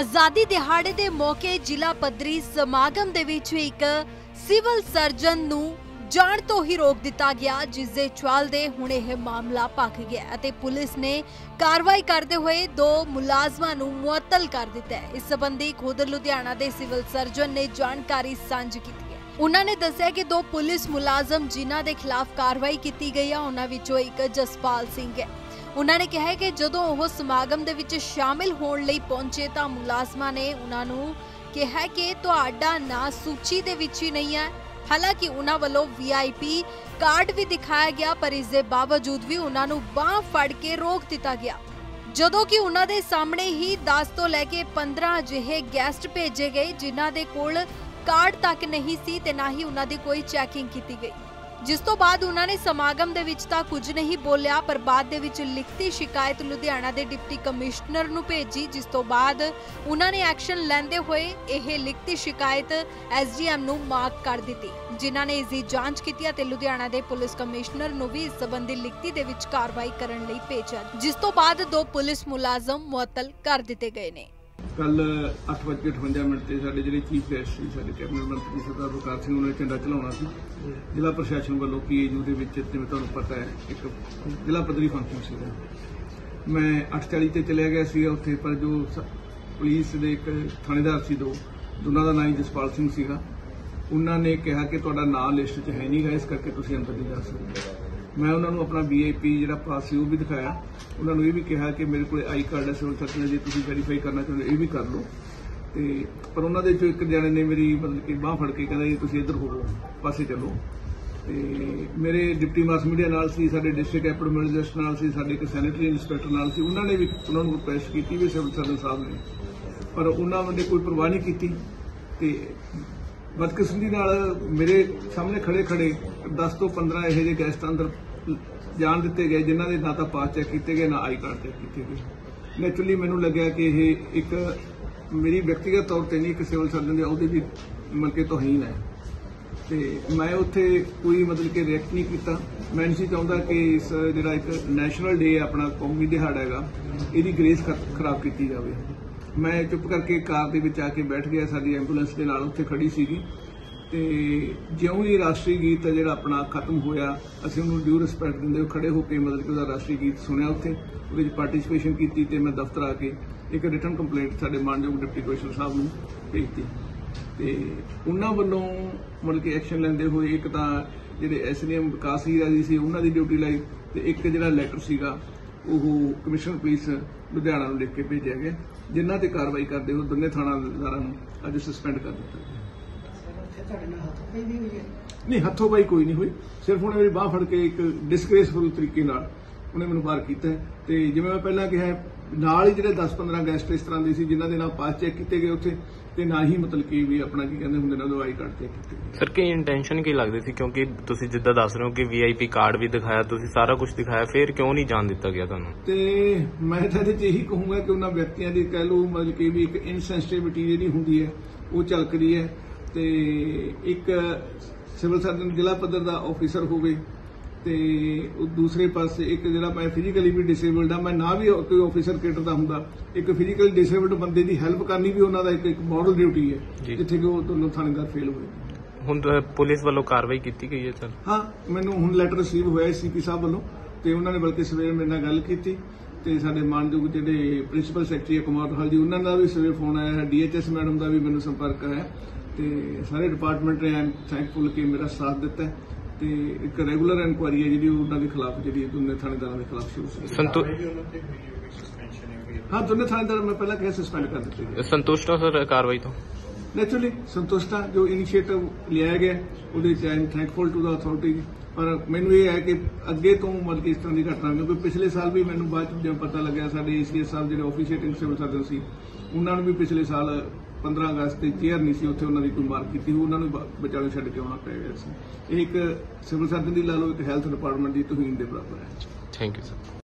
ਆਜ਼ਾਦੀ ਦਿਹਾੜੇ ਦੇ ਮੌਕੇ ਜ਼ਿਲ੍ਹਾ ਪੱਧਰੀ ਸਮਾਗਮ ਦੇ ਵਿੱਚ ਇੱਕ ਸਿਵਲ ਸਰਜਨ ਨੂੰ ਜਾਣ ਤੋਂ ਹੀ ਰੋਕ ਦਿੱਤਾ ਗਿਆ, ਜਿਸ ਦੇ ਚੱਲਦੇ ਹੁਣ ਇਹ ਮਾਮਲਾ ਭਖ ਗਿਆ ਅਤੇ ਪੁਲਿਸ ਨੇ ਕਾਰਵਾਈ ਕਰਦੇ ਹੋਏ ਦੋ ਮੁਲਾਜ਼ਮਾਂ ਨੂੰ ਮੁਅੱਤਲ ਕਰ ਦਿੱਤਾ ਹੈ। ਇਸ ਸੰਬੰਧੀ ਖੁਦ ਲੁਧਿਆਣਾ ਦੇ ਸਿਵਲ ਸਰਜਨ ਨੇ ਜਾਣਕਾਰੀ ਸਾਂਝੀ ਕੀਤੀ ਹੈ। ਉਹਨਾਂ ਨੇ ਦੱਸਿਆ ਕਿ ਦੋ ਪੁਲਿਸ ਮੁਲਾਜ਼ਮ ਜਿਨ੍ਹਾਂ ਦੇ ਖਿਲਾਫ ਕਾਰਵਾਈ ਕੀਤੀ ਗਈ ਆ, ਉਹਨਾਂ ਵਿੱਚੋਂ ਇੱਕ ਜਸਪਾਲ ਸਿੰਘ ਹੈ। ਉਹਨਾਂ ਨੇ ਕਿਹਾ ਕਿ ਜਦੋਂ ਉਹ ਸਮਾਗਮ ਦੇ ਵਿੱਚ ਸ਼ਾਮਿਲ ਹੋਣ ਲਈ ਪਹੁੰਚੇ ਤਾਂ ਮੁਲਾਜ਼ਮਾਂ ਨੇ ਉਹਨਾਂ ਨੂੰ ਕਿਹਾ ਕਿ ਤੁਹਾਡਾ ਨਾਂ ਸੂਚੀ ਦੇ ਵਿੱਚ ਹੀ ਨਹੀਂ ਹੈ। ਹਾਲਾਂਕਿ ਉਹਨਾਂ ਵੱਲੋਂ ਵੀਆਈਪੀ ਕਾਰਡ ਵੀ ਦਿਖਾਇਆ ਗਿਆ, ਪਰ ਇਸ ਦੇ ਬਾਵਜੂਦ ਵੀ ਉਹਨਾਂ ਨੂੰ ਬਾਹ ਫੜ ਕੇ ਰੋਕ ਦਿੱਤਾ ਗਿਆ। ਜਦੋਂ ਕਿ ਉਹਨਾਂ ਦੇ ਸਾਹਮਣੇ ਹੀ 10 ਤੋਂ ਲੈ ਕੇ 15 ਅਜਿਹੇ ਗੈਸਟ ਭੇਜੇ ਗਏ, ਜਿਨ੍ਹਾਂ ਦੇ ਕੋਲ ਕਾਰਡ ਤੱਕ ਨਹੀਂ ਸੀ ਤੇ ਨਾ ਹੀ ਉਹਨਾਂ ਦੀ ਕੋਈ ਚੈਕਿੰਗ ਕੀਤੀ ਗਈ। ਜਿਸ ਤੋਂ ਬਾਅਦ ਉਹਨਾਂ ਨੇ ਸਮਾਗਮ ਦੇ ਵਿੱਚ ਤਾਂ ਕੁਝ ਨਹੀਂ ਬੋਲਿਆ, ਪਰ ਬਾਅਦ ਦੇ ਵਿੱਚ ਲਿਖਤੀ ਸ਼ਿਕਾਇਤ ਲੁਧਿਆਣਾ ਦੇ ਡਿਪਟੀ ਕਮਿਸ਼ਨਰ ਨੂੰ ਭੇਜੀ, ਜਿਸ ਤੋਂ ਬਾਅਦ ਉਹਨਾਂ ਨੇ ਐਕਸ਼ਨ ਲੈਂਦੇ ਹੋਏ ਇਹ ਲਿਖਤੀ ਸ਼ਿਕਾਇਤ ਐਸਡੀਐਮ ਨੂੰ ਮਾਰਕ ਕਰ ਦਿੱਤੀ, ਜਿਨ੍ਹਾਂ ਨੇ ਇਸ ਦੀ ਜਾਂਚ ਕੀਤੀ ਅਤੇ ਲੁਧਿਆਣਾ ਦੇ ਪੁਲਿਸ ਕਮਿਸ਼ਨਰ ਨੂੰ ਵੀ ਇਸ ਸੰਬੰਧੀ ਲਿਖਤੀ ਦੇ ਵਿੱਚ ਕਾਰਵਾਈ ਕਰਨ ਲਈ ਭੇਜਿਆ, ਜਿਸ ਤੋਂ ਬਾਅਦ ਦੋ ਪੁਲਿਸ ਮੁਲਾਜ਼ਮ ਮੁਅੱਤਲ ਕਰ ਦਿੱਤੇ ਗਏ ਨੇ। ਕੱਲ 8:58 ਮਿੰਟ ਤੇ ਸਾਡੇ ਜਿਹੜੇ ਚੀਫ ਗੈਸਟ ਸੀ, ਸਾਡੇ ਕੈਬਨਿਟ ਮੰਤਰੀ ਸਰਦਾਰ ਬਕਾਰ ਸਿੰਘ ਉਹਨਾਂ ਨੇ ਝੰਡਾ ਚਲਾਉਣਾ ਸੀ। ਜ਼ਿਲ੍ਹਾ ਪ੍ਰਸ਼ਾਸਨ ਵੱਲੋਂ ਪੀਏਯੂ ਦੇ ਵਿੱਚ ਜਿਵੇਂ ਤੁਹਾਨੂੰ ਪਤਾ ਹੈ, ਇੱਕ ਜ਼ਿਲ੍ਹਾ ਪੱਧਰੀ ਫੰਕਸ਼ਨ ਸੀਗਾ। ਮੈਂ 8:40 ਤੇ ਚਲਿਆ ਗਿਆ ਸੀ ਉੱਥੇ, ਪਰ ਜੋ ਪੁਲਿਸ ਦੇ ਇੱਕ ਥਾਣੇਦਾਰ ਸੀ ਦੋ, ਦੋਨਾਂ ਦਾ ਨਾਮ ਜਸਪਾਲ ਸਿੰਘ ਸੀਗਾ। ਉਹਨਾਂ ਨੇ ਕਿਹਾ ਕਿ ਤੁਹਾਡਾ ਨਾਮ ਲਿਸਟ 'ਚ ਹੈ ਨਹੀਂਗਾ ਇਸ ਕਰਕੇ ਤੁਸੀਂ ਅੰਦਰ ਨਹੀਂ ਜਾ ਸਕਦੇ। ਮੈਂ ਉਹਨਾਂ ਨੂੰ ਆਪਣਾ ਵੀਆਈਪੀ ਜਿਹੜਾ ਪਾਸ ਸੀ ਉਹ ਵੀ ਦਿਖਾਇਆ। ਉਹਨਾਂ ਨੂੰ ਇਹ ਵੀ ਕਿਹਾ ਕਿ ਮੇਰੇ ਕੋਲ ਆਈ ਕਾਰਡ ਹੈ, ਸਿਵਲ ਸਰਜਨ ਜੇ ਤੁਸੀਂ ਵੈਰੀਫਾਈ ਕਰਨਾ ਚਾਹੁੰਦੇ ਹੋ, ਇਹ ਵੀ ਕਰ ਲਓ। ਤੇ ਪਰ ਉਹਨਾਂ ਦੇ ਚੋਂ ਇੱਕ ਜਣੇ ਨੇ ਮੇਰੀ ਮਤਲਬ ਕਿ ਬਾਹ ਫੜ ਕੇ ਕਹਿੰਦਾ ਜੀ, ਤੁਸੀਂ ਇੱਧਰ ਹੋਵੋ ਪਾਸੇ ਚੱਲੋ। ਤੇ ਮੇਰੇ ਡਿਪਟੀ ਮਾਸ ਮੀਡੀਆ ਨਾਲ ਸੀ, ਸਾਡੇ ਡਿਸਟ੍ਰਿਕਟ ਐਪੀਡੈਮਿਓਲੋਜਿਸਟ ਨਾਲ ਸੀ, ਸਾਡੇ ਇੱਕ ਸੈਨੇਟਰੀ ਇੰਸਪੈਕਟਰ ਨਾਲ ਸੀ, ਉਹਨਾਂ ਨੇ ਵੀ ਉਹਨਾਂ ਨੂੰ ਰਿਕੁਐਸਟ ਕੀਤੀ ਵੀ ਸਿਵਲ ਸਰਜਨ ਸਾਹਿਬ ਨੇ। ਪਰ ਉਹਨਾਂ ਨੇ ਕੋਈ ਪਰਵਾਹ ਨਹੀਂ ਕੀਤੀ ਤੇ ਬਦਕਿਸਮਤੀ ਨਾਲ ਮੇਰੇ ਸਾਹਮਣੇ ਖੜੇ ਖੜੇ 10 ਤੋਂ 15 ਇਹੋ ਜਿਹੇ ਗੈਸਟ ਅੰਦਰ ਜਾਣ ਦਿੱਤੇ ਗਏ, ਜਿਨ੍ਹਾਂ ਦੇ ਨਾ ਤਾਂ ਪਾਸ ਚੈੱਕ ਕੀਤੇ ਗਏ, ਨਾ ਆਈ ਕਾਰਡ ਚੈੱਕ ਕੀਤੇ ਗਏ। ਨੈਚੁਰਲੀ ਮੈਨੂੰ ਲੱਗਿਆ ਕਿ ਇਹ ਇੱਕ ਮੇਰੀ ਵਿਅਕਤੀਗਤ ਤੌਰ ਤੇ ਨਹੀਂ, ਇੱਕ ਸਿਵਲ ਸਰਜਨ ਦੇ ਅਹੁਦੇ ਦੀ ਮਤਲਬ ਕਿ ਤੋਹੀਨ ਹੈ। ਤੇ ਮੈਂ ਉੱਥੇ ਕੋਈ ਮਤਲਬ ਕਿ ਰਿਐਕਟ ਨਹੀਂ ਕੀਤਾ। ਮੈਂ ਨਹੀਂ ਸੀ ਚਾਹੁੰਦਾ ਕਿ ਇਸ ਜਿਹੜਾ ਇੱਕ ਨੈਸ਼ਨਲ ਡੇ ਆਪਣਾ ਕੌਮੀ ਦਿਹਾੜਾ ਹੈਗਾ, ਇਹਦੀ ਗ੍ਰੇਸ ਖ- ਖਰਾਬ ਕੀਤੀ ਜਾਵੇ। ਮੈਂ ਚੁੱਪ ਕਰਕੇ ਕਾਰ ਦੇ ਵਿੱਚ ਆ ਕੇ ਬੈਠ ਗਿਆ, ਸਾਡੀ ਐਂਬੂਲੈਂਸ ਦੇ ਨਾਲ ਉੱਥੇ ਖੜੀ ਸੀਗੀ। ਤੇ ਜਿਉਂ ਹੀ ਰਾਸ਼ਟਰੀ ਗੀਤ ਜਿਹੜਾ ਆਪਣਾ ਖਤਮ ਹੋਇਆ, ਅਸੀਂ ਉਹਨੂੰ ਡਿਊ ਰਿਸਪੈਕਟ ਦਿੰਦੇ ਹੋਏ ਖੜੇ ਹੋ ਕੇ ਮਤਲਬ ਕਿ ਉਹਦਾ ਰਾਸ਼ਟਰੀ ਗੀਤ ਸੁਣਿਆ ਉੱਥੇ, ਉਹਦੇ ਵਿੱਚ ਪਾਰਟਿਸਿਪੇਸ਼ਨ ਕੀਤੀ ਤੇ ਮੈਂ ਦਫ਼ਤਰ ਆ ਕੇ ਇੱਕ ਰਿਟਰਨ ਕੰਪਲੇਂਟ ਸਾਡੇ ਮਾਨਯੋਗ ਡਿਪਟੀ ਕਮਿਸ਼ਨਰ ਸਾਹਿਬ ਨੂੰ ਭੇਜਤੀ ਤੇ ਉਹਨਾਂ ਵੱਲੋਂ ਮਤਲਬ ਕਿ ਐਕਸ਼ਨ ਲੈਂਦੇ ਹੋਏ ਇੱਕ ਤਾਂ ਜਿਹੜੇ ਐਸਡੀਐਮ ਵਿਕਾਸ ਹੀਰਾ ਜੀ ਸੀ, ਉਹਨਾਂ ਦੀ ਡਿਊਟੀ ਲਾਈ ਤੇ ਇੱਕ ਜਿਹੜਾ ਲੈਟਰ ਸੀਗਾ ਉਹ ਕਮਿਸ਼ਨਰ ਪੁਲਿਸ ਲੁਧਿਆਣਾ ਨੂੰ ਲਿਖ ਕੇ ਭੇਜਿਆ ਗਿਆ। ਜਿਨ੍ਹਾਂ ਤੇ ਕਾਰਵਾਈ ਕਰਦੇ ਉਹ ਦੋਨੇ ਥਾਣਾਦਾਰਾਂ ਨੂੰ ਅੱਜ ਸਸਪੈਂਡ ਕਰ ਦਿੱਤਾ ਨਹੀਂ, ਹੱਥੋਂ ਪਾਈ ਕੋਈ ਨਹੀਂ ਹੋਈ। ਸਿਰਫ ਉਹਨੇ ਮੇਰੀ ਬਾਹ ਫੜ ਕੇ ਇੱਕ ਡਿਸਗ੍ਰੇਸਫੁਲ ਤਰੀਕੇ ਨਾਲ ਉਹਨੇ ਮੈਨੂੰ ਬਾਹਰ ਕੀਤਾ। ਤੇ ਜਿਵੇਂ ਮੈਂ ਪਹਿਲਾਂ ਕਿਹਾ ਨਾਲ ਹੀ ਜਿਹੜੇ 10-15 ਗੈਸਟ ਇਸ ਤਰ੍ਹਾਂ ਦੇ ਸੀ ਜਿਨ੍ਹਾਂ ਦੇ ਨਾਲ ਪਾਸ ਚੈੱਕ ਕੀਤੇ ਗਏ ਉੱਥੇ ਤੇ ਨਾ ਹੀ ਮਤਲਬ ਕਿ ਵੀ ਆਪਣਾ ਕੀ ਕਹਿੰਦੇ ਹੁੰਦੇ ਨੇ ਉਹਦਾ ਆਈ ਕਾਰਡ ਚੈੱਕ ਕੀਤੇ ਸਰ ਕੀ ਇੰਟੈਂਸ਼ਨ ਕੀ ਲੱਗਦੀ ਸੀ? ਕਿਉਂਕਿ ਤੁਸੀਂ ਜਿੱਦਾਂ ਦੱਸ ਰਹੇ ਹੋ ਕਿ ਵੀਆਈਪੀ ਕਾਰਡ ਵੀ ਦਿਖਾਇਆ ਤੁਸੀਂ ਸਾਰਾ ਕੁਝ ਦਿਖਾਇਆ ਫਿਰ ਕਿਉਂ ਨਹੀਂ ਜਾਣ ਦਿੱਤਾ ਗਿਆ ਤੁਹਾਨੂੰ? ਤੇ ਮੈਂ ਤਾਂ ਇਹਦੇ 'ਚ ਇਹੀ ਕਹੂੰਗਾ ਕਿ ਉਹਨਾਂ ਵਿਅਕਤੀਆਂ ਦੀ ਕਹਿ ਲਓ ਮਤਲਬ ਕਿ ਵੀ ਇੱਕ ਇਨਸੈਂਸਿਟਿਵਿਟੀ ਜਿਹੜੀ ਹੁੰਦੀ ਹੈ ਉਹ ਝਲਕਦੀ ਹੈ। ਤੇ ਇੱਕ ਸਿਵਲ ਸਰਜਨ ਜ਼ਿਲ੍ਹਾ ਪੱਧਰ ਦਾ ਆਫੀਸਰ ਹੋਵੇ ਤੇ ਉਹ ਦੂਸਰੇ ਪਾਸੇ ਇੱਕ ਜਿਹੜਾ ਮੈਂ ਫਿਜ਼ੀਕਲੀ ਵੀ ਡਿਸੇਬਲਡ ਆ ਮੈਂ ਨਾ ਵੀ ਕੋਈ ਆਫੀਸਰ ਕੇਟਰ ਦਾ ਹੁੰਦਾ ਇੱਕ ਫਿਜ਼ੀਕਲੀ ਡਿਸੇਬਲਡ ਬੰਦੇ ਦੀ ਹੈਲਪ ਕਰਨੀ ਵੀ ਉਹਨਾਂ ਦਾ ਇੱਕ ਇੱਕ ਮਾਡਲ ਡਿਊਟੀ ਹੈ। ਜਿੱਥੇ ਕਿ ਉਹ ਦੋਨੋਂ ਥਾਣੇਦਾਰ ਫੇਲ ਹੋਏ। ਹੁਣ ਪੁਲਿਸ ਵੱਲੋਂ ਕਾਰਵਾਈ ਕੀਤੀ ਗਈ ਹੈ ਸਰ? ਹਾਂ ਮੈਨੂੰ ਹੁਣ ਲੈਟਰ ਰਿਸੀਵ ਹੋਇਆ ਸੀਪੀ ਸਾਹਿਬ ਵੱਲੋਂ ਤੇ ਉਹਨਾਂ ਨੇ ਬਲਕਿ ਸਵੇਰੇ ਮੇਰੇ ਨਾਲ ਗੱਲ ਕੀਤੀ ਤੇ ਸਾਡੇ ਮਾਨਯੋਗ ਜਿਹੜੇ ਪ੍ਰਿੰਸੀਪਲ ਸੈਕਟਰੀ ਹੈ ਕੁਮਾਰ ਹਲ ਜੀ ਉਹਨਾਂ ਦਾ ਵੀ ਸਵੇਰੇ ਫੋਨ ਆਇਆ ਹੈ ਡੀਐਚਐਸ ਮੈਡਮ ਦਾ ਵੀ ਮੈਨੂੰ ਸੰਪਰਕ ਆਇਆ ਤੇ ਸਾਰੇ ਡਿਪਾਰਟਮੈਂਟ ਨੇ ਆਮ ਥੈਂਕਫੁਲ ਕਿ ਮੇਰਾ ਸਾਥ ਦਿੱਤਾ ਹੈ। ਤੇ ਇੱਕ ਰੈਗੂਲਰ ਇਨਕੁਆਇਰੀ ਹੈ ਜਿਹੜੀ ਉਹਨਾਂ ਦੇ ਖਿਲਾਫ ਜਿਹੜੀ ਦੋਨੇ ਥਾਣੇਦਾਰਾਂ ਦੇ ਖਿਲਾਫ ਸ਼ੁਰੂ ਸੀ ਸੰਤੋ ਹਾਂ ਦੋਨੇ ਥਾਣੇਦਾਰ ਮੈਂ ਪਹਿਲਾਂ ਕਿਹਾ ਸਸਪੈਂਡ ਕਰ ਦਿੱਤੇ ਗਏ ਸੰਤੁਸ਼ਟ ਹੋ ਸਰ ਕਾਰਵਾਈ ਤੋਂ? ਨੈਚੁਰਲੀ ਸੰਤੁਸ਼ਟ ਹਾਂ ਜੋ ਇਨੀਸ਼ੀਏਟਿਵ ਲਿਆ ਗਿਆ ਉਹਦੇ ਵਿੱਚ I am thankful to the authority ਪਰ ਮੈਨੂੰ ਇਹ ਹੈ ਕਿ ਅੱਗੇ ਤੋਂ ਮਤਲਬ ਇਸ ਤਰ੍ਹਾਂ ਦੀ ਘਟਨਾ ਕਿਉਂਕਿ ਪਿਛਲੇ ਸਾਲ ਵੀ ਮੈਨੂੰ ਬਾਅਦ ਚ ਜਦੋਂ ਪਤਾ ਲੱਗਿਆ ਸਾਡੇ ਏਸੀਐਸ ਸਾਹਿਬ ਜਿਹੜੇ ਆਫੀਸ਼ੀਏਟਿੰਗ ਸਿਵਲ ਸਰਜਨ ਸੀ ਉਹਨਾਂ ਨੂੰ ਵੀ ਪਿਛਲੇ ਸਾਲ 15 ਅਗਸਤ ਤੇ ਚੇਅਰ ਨਹੀਂ ਸੀ, ਉੱਥੇ ਉਹਨਾਂ ਦੀ ਕੋਈ ਮਾਰ ਕੀਤੀ ਉਹਨਾਂ ਨੂੰ ਬ- ਛੱਡ ਕੇ ਆਉਣਾ ਪੈ ਗਿਆ ਸੀ। ਇਹ ਇੱਕ ਸਿਵਲ ਸਰਜਨ ਦੀ ਲਾ ਲਓ, ਇੱਕ ਹੈਲਥ ਡਿਪਾਰਟਮੈਂਟ ਦੀ ਤੋਹੀਨ ਦੇ ਬਰਾਬਰ ਹੈ। Thank you sir